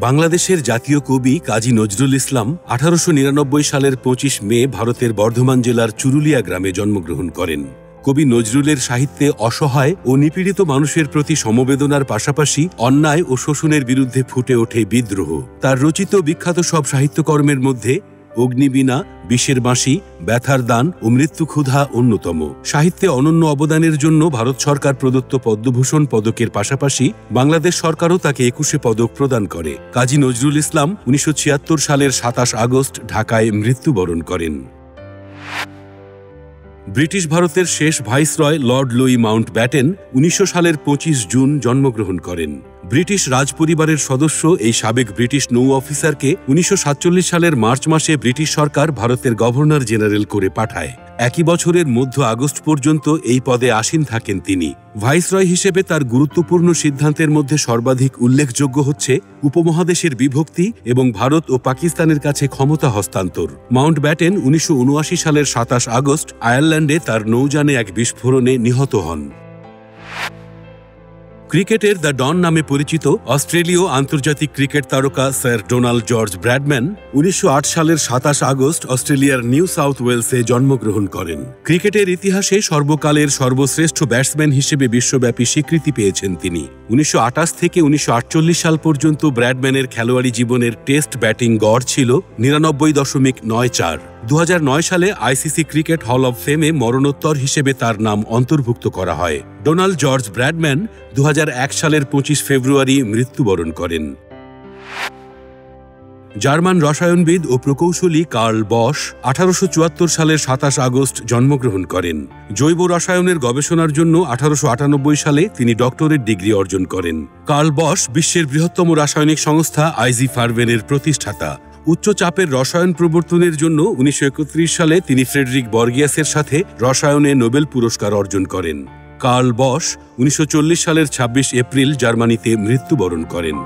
বাংলাদেশের জাতীয় কবি কাজী নজরুল ইসলাম আঠারোশো নিরানব্বই সালের পঁচিশ মে ভারতের বর্ধমান জেলার চুরুলিয়া গ্রামে জন্মগ্রহণ করেন। কবি নজরুলের সাহিত্যে অসহায় ও নিপীড়িত মানুষের প্রতি সমবেদনার পাশাপাশি অন্যায় ও শোষণের বিরুদ্ধে ফুটে ওঠে বিদ্রোহ। তার রচিত বিখ্যাত সব সাহিত্যকর্মের মধ্যে অগ্নিবীণা, বিষের বাঁশি, ব্যথার দান ও মৃত্যু ক্ষুধা অন্যতম। সাহিত্যে অনন্য অবদানের জন্য ভারত সরকার প্রদত্ত পদ্মভূষণ পদকের পাশাপাশি বাংলাদেশ সরকারও তাকে একুশে পদক প্রদান করে। কাজী নজরুল ইসলাম উনিশশো ছিয়াত্তর সালের সাতাশ আগস্ট ঢাকায় মৃত্যুবরণ করেন। ব্রিটিশ ভারতের শেষ viceroy lord Louis Mount Batten উনিশশো সালের পঁচিশ জুন জন্মগ্রহণ করেন। ব্রিটিশ রাজপরিবারের সদস্য এই সাবেক ব্রিটিশ নৌ অফিসারকে উনিশশো সাতচল্লিশ সালের মার্চ মাসে ব্রিটিশ সরকার ভারতের গভর্নর জেনারেল করে পাঠায়। একই বছরের মধ্য আগস্ট পর্যন্ত এই পদে আসীন থাকেন তিনি। ভাইসরয় হিসেবে তার গুরুত্বপূর্ণ সিদ্ধান্তের মধ্যে সর্বাধিক উল্লেখযোগ্য হচ্ছে উপমহাদেশের বিভক্তি এবং ভারত ও পাকিস্তানের কাছে ক্ষমতা হস্তান্তর। মাউন্ট ব্যাটেন উনিশশো উনআশি সালের সাতাশ আগস্ট আয়ারল্যান্ডে তার নৌযানে এক বিস্ফোরণে নিহত হন। ক্রিকেটের দ্য ডন নামে পরিচিত অস্ট্রেলীয় আন্তর্জাতিক ক্রিকেট তারকা স্যার ডোনাল্ড জর্জ ব্র্যাডম্যান উনিশশো আট সালের সাতাশ আগস্ট অস্ট্রেলিয়ার নিউ সাউথ ওয়েলসে জন্মগ্রহণ করেন। ক্রিকেটের ইতিহাসে সর্বকালের সর্বশ্রেষ্ঠ ব্যাটসম্যান হিসেবে বিশ্বব্যাপী স্বীকৃতি পেয়েছেন তিনি। উনিশশো আটাশ থেকে উনিশশো আটচল্লিশ সাল পর্যন্ত ব্র্যাডম্যানের খেলোয়াড়ি জীবনের টেস্ট ব্যাটিং গড় ছিল নিরানব্বই দশমিক নয় চার। দু হাজার নয় সালে আইসিসি ক্রিকেট হল অব ফেমে মরণোত্তর হিসেবে তার নাম অন্তর্ভুক্ত করা হয়। ডোনাল্ড জর্জ ব্র্যাডম্যান দু হাজার এক সালের পঁচিশ ফেব্রুয়ারি মৃত্যুবরণ করেন। জার্মান রসায়নবিদ ও প্রকৌশলী কার্ল বস আঠারোশ চুয়াত্তর সালের সাতাশ আগস্ট জন্মগ্রহণ করেন। জৈব রসায়নের গবেষণার জন্য আঠারোশো আটানব্বই সালে তিনি ডক্টরেট ডিগ্রি অর্জন করেন। কার্ল বস বিশ্বের বৃহত্তম রাসায়নিক সংস্থা আইজি ফার্ভেনের প্রতিষ্ঠাতা। উচ্চ চাপের রসায়ন প্রবর্তনের জন্য উনিশশো একত্রিশ সালে তিনি ফ্রেডরিক বর্গিয়াসের সাথে রসায়নে নোবেল পুরস্কার অর্জন করেন। কার্ল বস উনিশশো চল্লিশ সালের ২৬ এপ্রিল জার্মানিতে মৃত্যুবরণ করেন।